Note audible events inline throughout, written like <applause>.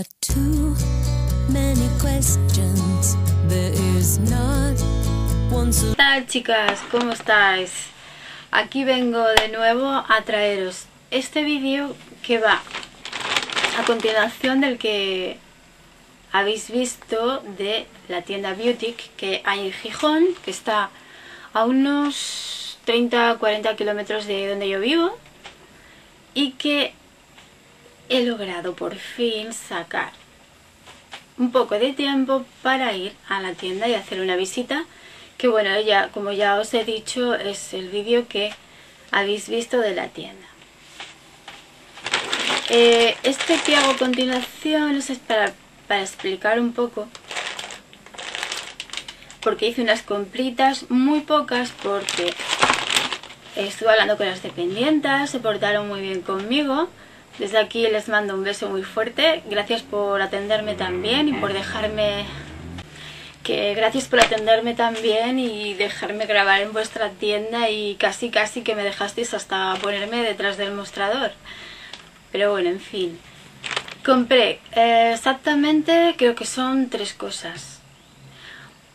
are too many questions. There is not one ¿Qué tal chicas? ¿Cómo estáis? Aquí vengo de nuevo a traeros este vídeo que va a continuación del que habéis visto de la tienda Beautic que hay en Gijón, que está a unos 30-40 kilómetros de donde yo vivo y que he logrado por fin sacar un poco de tiempo para ir a la tienda y hacer una visita que bueno, ya como ya os he dicho es el vídeo que habéis visto de la tienda. Eh, este que hago a continuación es para, para explicar un poco porque hice unas compritas muy pocas porque estuve hablando con las dependientes, se portaron muy bien conmigo. Desde aquí les mando un beso muy fuerte. Gracias por atenderme también y por dejarme... Que gracias por atenderme también y dejarme grabar en vuestra tienda y casi casi que me dejasteis hasta ponerme detrás del mostrador. Pero bueno, en fin. Compré eh, exactamente, creo que son tres cosas.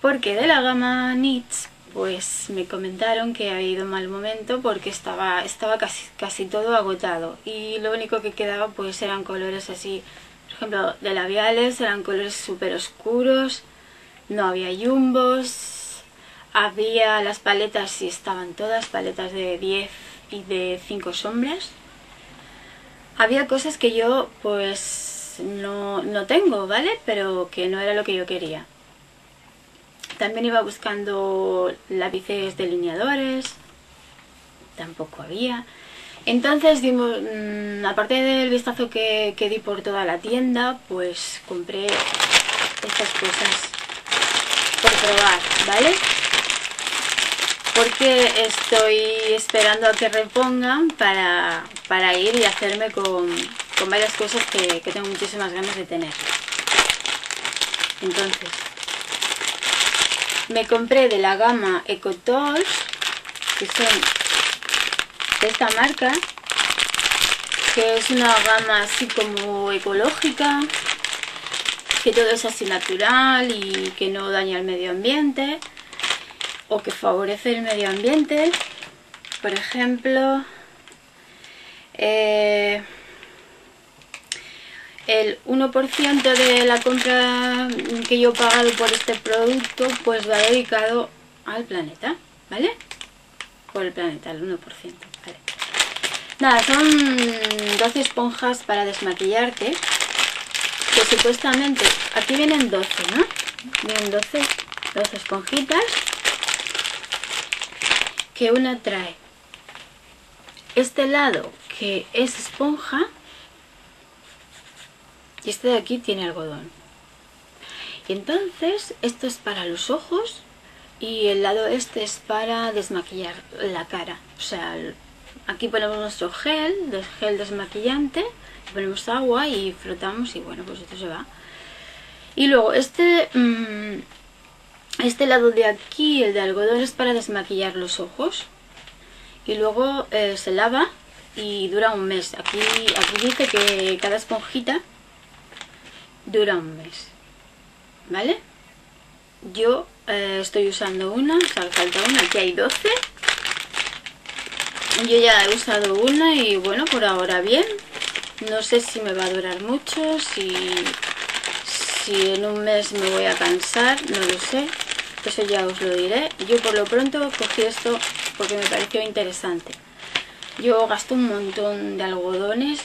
Porque de la gama NITS pues me comentaron que había ido mal momento porque estaba, estaba casi, casi todo agotado y lo único que quedaba pues eran colores así, por ejemplo de labiales eran colores súper oscuros, no había jumbos, había las paletas y estaban todas, paletas de 10 y de 5 sombras. Había cosas que yo pues no, no tengo, ¿vale? Pero que no era lo que yo quería. También iba buscando lápices delineadores, tampoco había. Entonces, dimos, mm, aparte del vistazo que, que, di por toda la tienda, pues compré estas cosas por probar, ¿vale? Porque estoy esperando a que repongan para, para ir y hacerme con, con varias cosas que, que tengo muchísimas ganas de tener. Entonces, me compré de la gama EcoTools, que son de esta marca, que es una gama así como ecológica, que todo es así natural y que no daña el medio ambiente, o que favorece el medio ambiente. Por ejemplo, eh, el 1% de la compra que yo he pagado por este producto pues va dedicado al planeta, ¿vale? Por el planeta, el 1%, ¿vale? Nada, son 12 esponjas para desmaquillarte que supuestamente, aquí vienen 12, ¿no? Vienen 12, 12 esponjitas que una trae este lado que es esponja y este de aquí tiene algodón. Y entonces esto es para los ojos y el lado este es para desmaquillar la cara. O sea, aquí ponemos nuestro gel, gel desmaquillante, ponemos agua y frotamos y bueno, pues esto se va. Y luego este, mm, este lado de aquí, el de algodón, es para desmaquillar los ojos. Y luego eh, se lava y dura un mes. Aquí, aquí dice que cada esponjita dura un mes ¿vale? yo eh, estoy usando una, o sea, falta una, aquí hay 12 yo ya he usado una y bueno, por ahora bien. No sé si me va a durar mucho si, si en un mes me voy a cansar, no lo sé. Eso ya os lo diré. Yo por lo pronto cogí esto porque me pareció interesante. Yo gasto un montón de algodones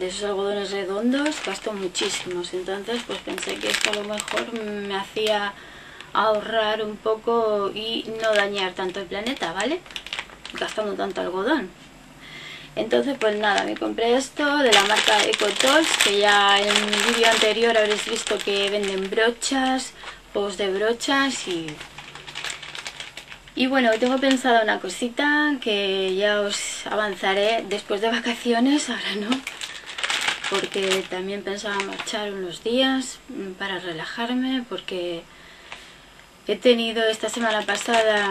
de esos algodones redondos gasto muchísimos entonces pues pensé que esto a lo mejor me hacía ahorrar un poco y no dañar tanto el planeta, ¿vale? Gastando tanto algodón. Entonces pues nada, me compré esto de la marca EcoTools, que ya en mi vídeo anterior habréis visto que venden brochas, post de brochas y... Y bueno, tengo pensado una cosita que ya os avanzaré después de vacaciones, <laughs> ahora no porque también pensaba marchar unos días mm, para relajarme porque he tenido esta semana pasada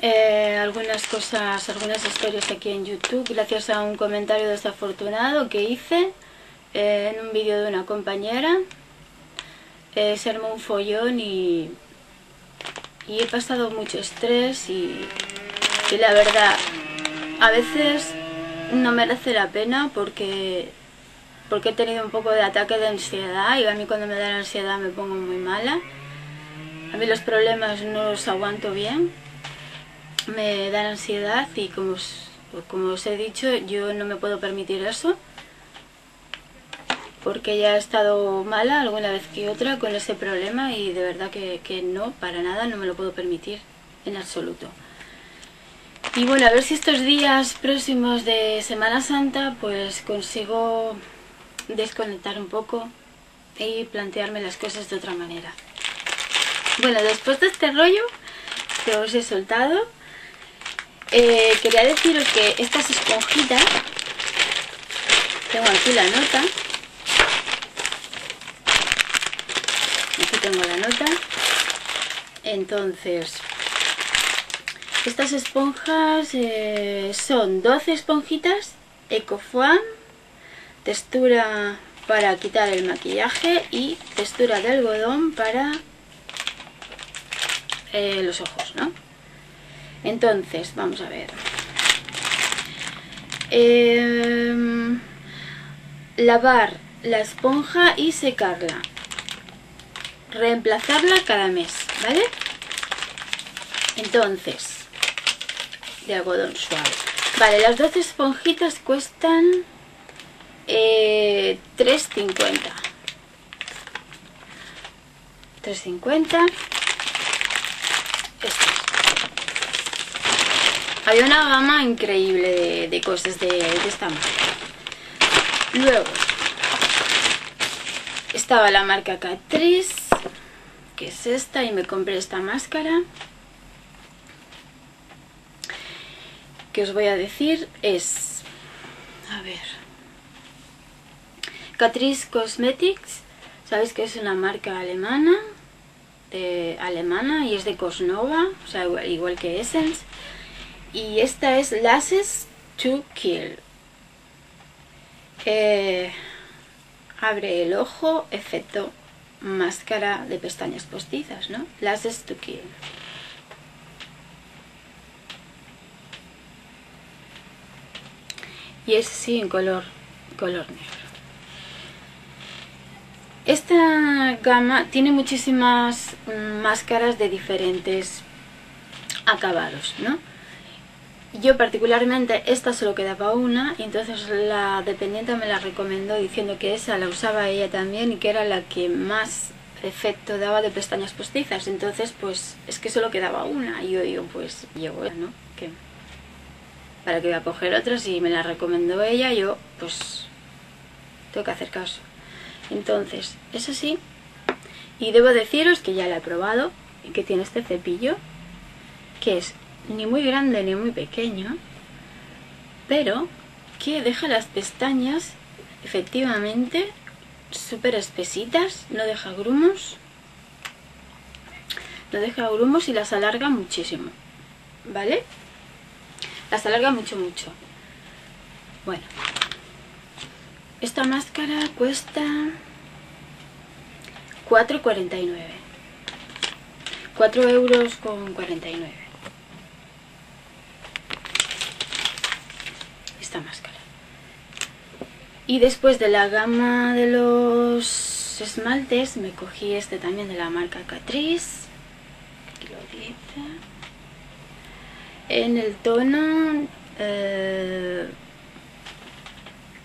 eh, algunas cosas, algunas historias aquí en YouTube gracias a un comentario desafortunado que hice en un vídeo de una compañera. Eh, se armó un follón y, y he pasado mucho estrés y la verdad, a veces no merece la pena porque porque he tenido un poco de ataque de ansiedad y a mí cuando me da la ansiedad me pongo muy mala. A mí los problemas no los aguanto bien, me dan ansiedad y como os, como os he dicho yo no me puedo permitir eso porque ya he estado mala alguna vez que otra con ese problema y de verdad que, que no, para nada no me lo puedo permitir en absoluto. Y bueno, a ver si estos días próximos de Semana Santa pues consigo desconectar un poco y plantearme las cosas de otra manera. Bueno, después de este rollo que os he soltado, eh, quería deciros que estas esponjitas, tengo aquí la nota, aquí tengo la nota, entonces, estas esponjas eh, son 12 esponjitas Ecofoam textura para quitar el maquillaje y textura de algodón para eh, los ojos, ¿no? Entonces, vamos a ver. Em, lavar la esponja y secarla. Reemplazarla cada mes, ¿vale? Entonces, de algodón. Suave. Vale, las 12 esponjitas cuestan eh, 3.50 3.50 había una gama increíble de, cosas de, de esta marca. Luego estaba la marca Catrice que es esta y me compré esta máscara que os voy a decir es a ver Catrice Cosmetics, sabéis que es una marca alemana, de, alemana y es de Cosnova, o sea, igual, que Essence. Y esta es Lashes to Kill. Eh, abre el ojo, efecto máscara de pestañas postizas, ¿no? Lashes to Kill. Y es sí en color, color negro. Esta gama tiene muchísimas máscaras de diferentes acabados, ¿no? Yo particularmente esta solo quedaba una y entonces la dependiente me la recomendó diciendo que esa la usaba ella también y que era la que más efecto daba de pestañas postizas. Entonces pues es que solo quedaba una y yo digo pues llevo, ¿no? Para que voy a coger otra si me la recomendó ella yo pues tengo que hacer caso. Entonces, es así. Y debo deciros que ya la he probado y que tiene este cepillo, que es ni muy grande ni muy pequeño, pero que deja las pestañas efectivamente súper espesitas, no deja grumos, no deja grumos y las alarga muchísimo, ¿vale? Las alarga mucho, mucho. Bueno, esta máscara cuesta 4,49. 4 euros con 49. Esta máscara. Y después de la gama de los esmaltes, me cogí este también de la marca Catrice. Aquí lo dice. En el tono... Eh,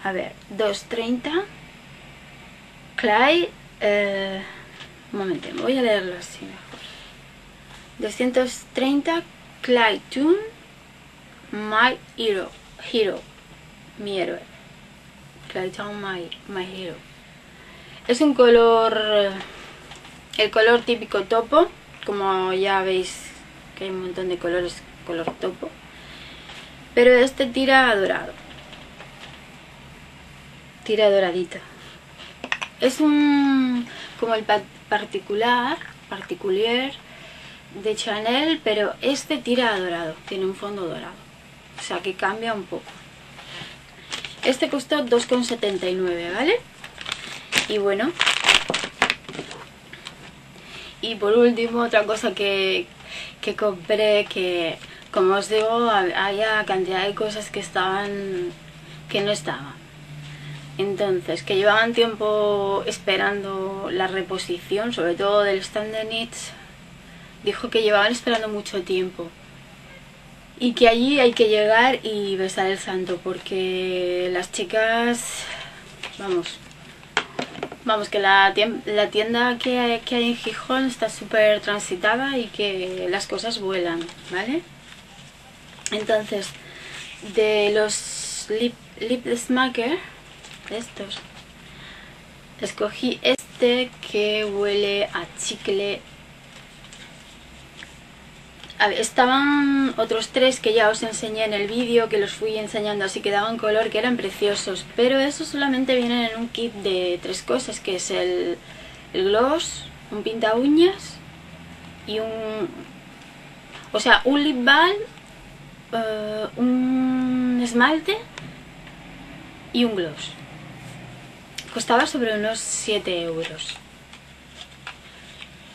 a ver, 230 Clay eh, un momento, voy a leerlo así mejor. 230 Clay Tune My Hero Hero mi héroe. Clay Tune My, My Hero. Es un color el color típico topo como ya veis que hay un montón de colores color topo pero este tira dorado tira doradita. Es un como el particular, particulier de Chanel, pero este tira dorado, tiene un fondo dorado. O sea que cambia un poco. Este costó 2,79, ¿vale? Y bueno. Y por último, otra cosa que, que compré, que como os digo, había cantidad de cosas que estaban, que no estaban. Entonces, que llevaban tiempo esperando la reposición, sobre todo del stand de Nits, dijo que llevaban esperando mucho tiempo. Y que allí hay que llegar y besar el santo, porque las chicas, vamos, vamos, que la, la tienda que hay, que hay en Gijón está súper transitada y que las cosas vuelan, ¿vale? Entonces, de los lip, lip smacker, estos, escogí este que huele a chicle estaban otros tres que ya os enseñé en el vídeo, que los fui enseñando así que daban color, que eran preciosos. Pero esos solamente vienen en un kit de tres cosas, que es el, gloss, un pinta uñas y un... O sea, un lip balm, eh, un esmalte y un gloss. Costaba sobre unos 7 euros.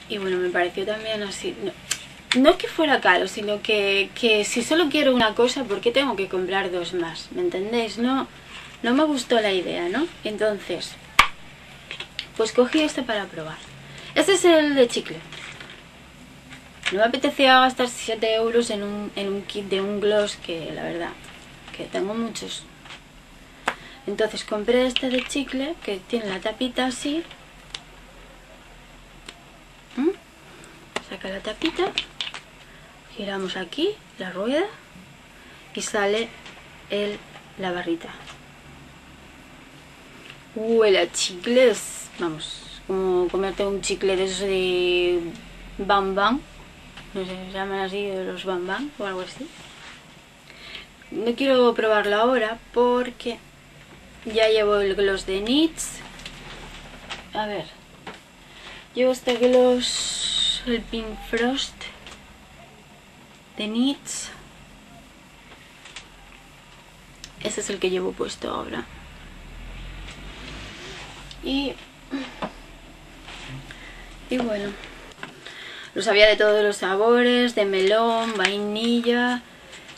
Y bueno, me pareció también así no que fuera caro, sino que, que, si solo quiero una cosa, ¿por qué tengo que comprar dos más? ¿Me entendéis? No, no me gustó la idea, ¿no? Entonces, pues cogí este para probar. Este es el de chicle. No me apetecía gastar 7 euros en un, en un kit de un gloss que la verdad, que tengo muchos. Entonces compré este de chicle que tiene la tapita así. ¿Mm? Saca la tapita giramos aquí la rueda y sale el, la barrita huele a chicles vamos como comerte un chicle de esos de bam bam no sé, se llaman así los bam bam o algo así no quiero probarlo ahora porque ya llevo el gloss de NYX a ver llevo este gloss el Pink Frost de Knits. Ese es el que llevo puesto ahora. Y, y bueno, lo sabía de todos los sabores, de melón, vainilla,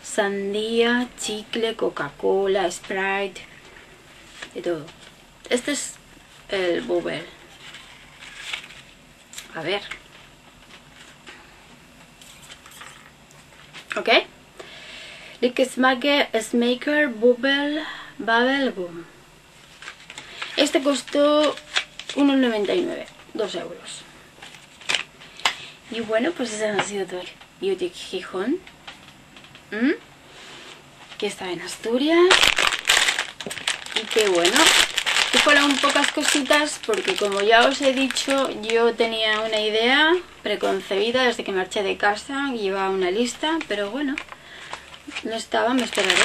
sandía, chicle, Coca-Cola, Sprite, de todo. Este es el Bubble. A ver. ¿Ok? Smaker Smaker Bubble Bubble Boom. Este costó 1,99, 2 euros. Y bueno, pues ese ha sido todo el Beauty Gijón. Que está en Asturias. Y que bueno, que fueron pocas cositas porque como ya os he dicho, yo tenía una idea preconcebida desde que marché de casa, llevaba una lista, pero bueno, no estaba, me esperaré.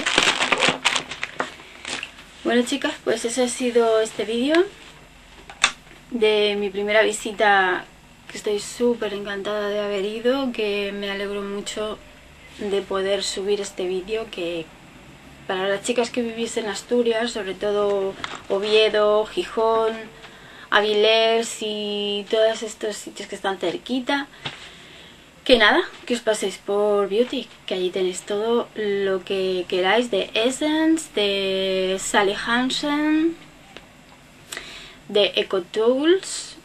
Bueno chicas, pues ese ha sido este vídeo de mi primera visita, que estoy súper encantada de haber ido, que me alegro mucho de poder subir este vídeo, que para las chicas que vivís en Asturias, sobre todo Oviedo, Gijón, Avilés y todos estos sitios que están cerquita, que nada, que os paséis por Beauty, que allí tenéis todo lo que queráis de Essence, de Sally Hansen, de EcoTools,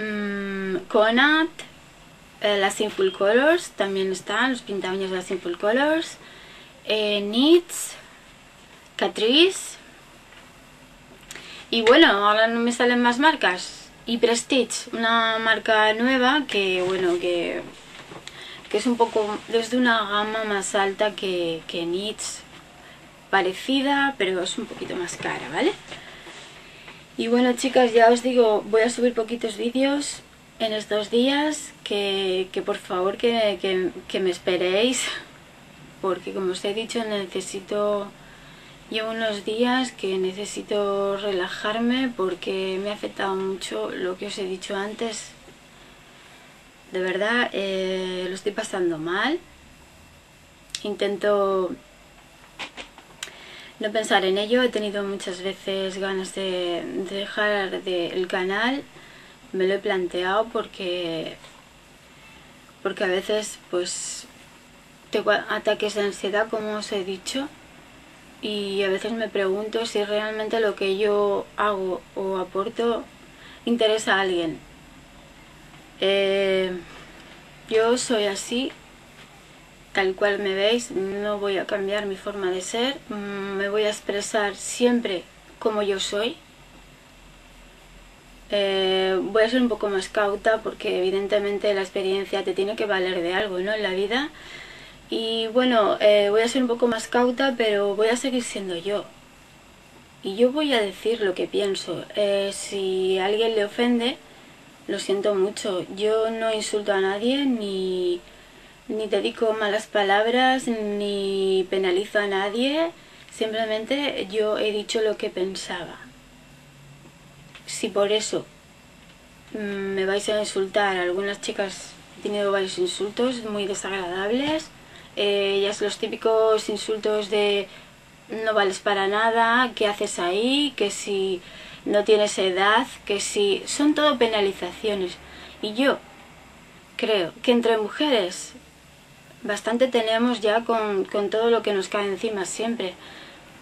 mmm, Conat, eh, las Simple Colors, también están los pintabuñas de las Simple Colors, eh, Knits, Catrice. Y bueno, ahora no me salen más marcas. Y Prestige, una marca nueva que, bueno, que, que es un poco desde una gama más alta que, que Knits. Parecida, pero es un poquito más cara, ¿vale? Y bueno, chicas, ya os digo, voy a subir poquitos vídeos en estos días. Que, que por favor que, que, que me esperéis. Porque como os he dicho, necesito Llevo unos días que necesito relajarme porque me ha afectado mucho lo que os he dicho antes. De verdad, eh, lo estoy pasando mal. Intento no pensar en ello. He tenido muchas veces ganas de, dejar el canal. Me lo he planteado porque porque a veces pues tengo ataques de ansiedad como os he dicho y a veces me pregunto si realmente lo que yo hago o aporto interesa a alguien. Eh, yo soy así, tal cual me veis, no voy a cambiar mi forma de ser, mm, me voy a expresar siempre como yo soy. Eh, voy a ser un poco más cauta porque evidentemente la experiencia te tiene que valer de algo ¿no? en la vida y bueno, eh, voy a ser un poco más cauta, pero voy a seguir siendo yo. Y yo voy a decir lo que pienso. Eh, si alguien le ofende, lo siento mucho. Yo no insulto a nadie, ni, ni dedico malas palabras, ni penalizo a nadie. Simplemente yo he dicho lo que pensaba. Si por eso mm, me vais a insultar, algunas chicas he tenido varios insultos muy desagradables, eh, ya son los típicos insultos de no vales para nada, qué haces ahí, que si no tienes edad, que si... Son todo penalizaciones. Y yo creo que entre mujeres bastante tenemos ya con, con todo lo que nos cae encima siempre,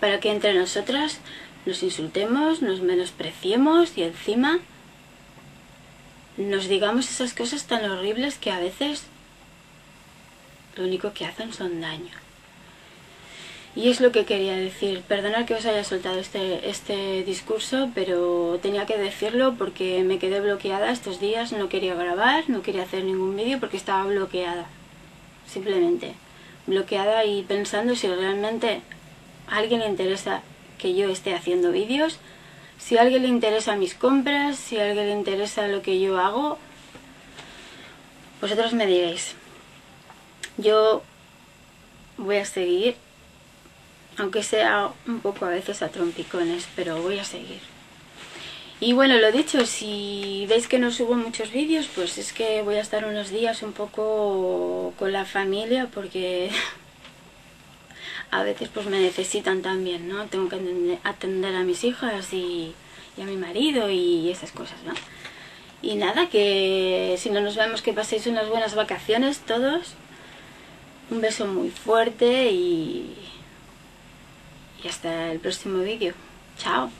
para que entre nosotras nos insultemos, nos menospreciemos y encima nos digamos esas cosas tan horribles que a veces lo único que hacen son daño. Y es lo que quería decir. Perdonad que os haya soltado este, este discurso, pero tenía que decirlo porque me quedé bloqueada estos días, no quería grabar, no quería hacer ningún vídeo porque estaba bloqueada. Simplemente. Bloqueada y pensando si realmente a alguien le interesa que yo esté haciendo vídeos, si a alguien le interesa mis compras, si a alguien le interesa lo que yo hago, vosotros me diréis. Yo voy a seguir, aunque sea un poco a veces a trompicones, pero voy a seguir. Y bueno, lo dicho, si veis que no subo muchos vídeos, pues es que voy a estar unos días un poco con la familia porque <laughs> a veces pues me necesitan también, ¿no? Tengo que atender a mis hijas y, y a mi marido y esas cosas, ¿no? Y nada, que si no nos vemos que paséis unas buenas vacaciones todos. Un beso muy fuerte y, y hasta el próximo vídeo. Chao.